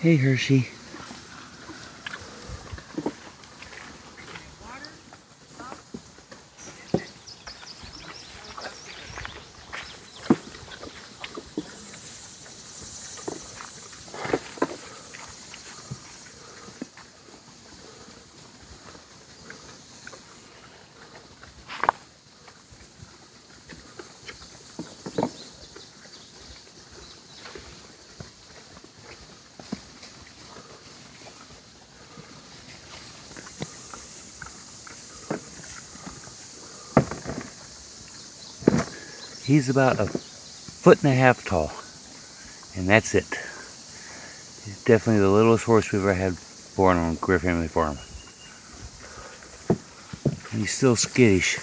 Hey, Hershey. He's about a foot and a half tall. And that's it. He's definitely the littlest horse we've ever had born on Greer Family Farm. And he's still skittish.